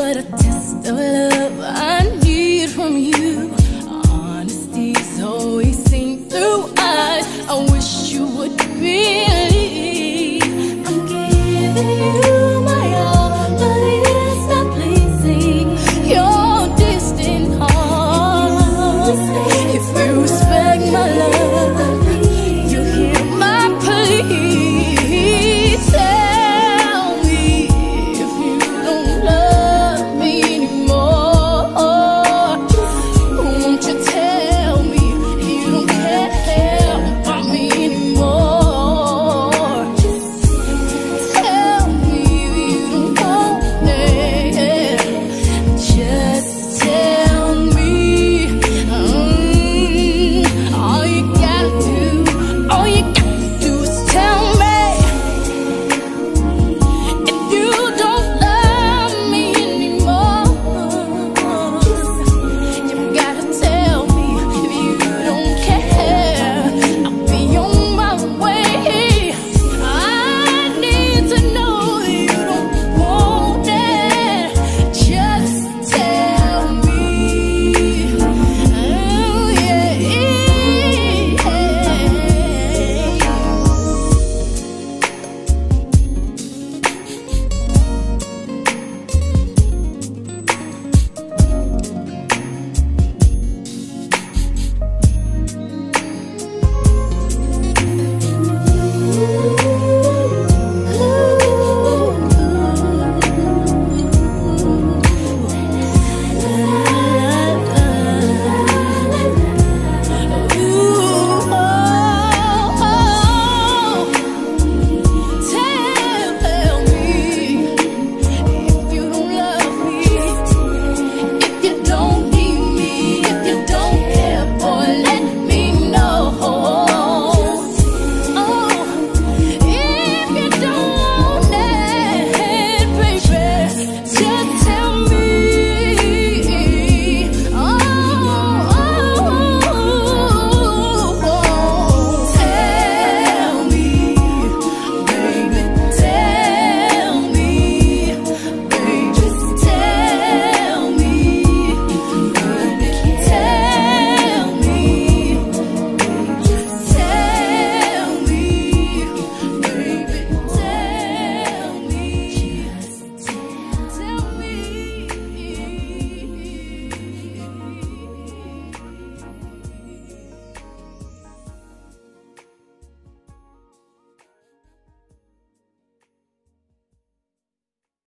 but a test of love I need from you. Honesty's always seen through eyes. I wish.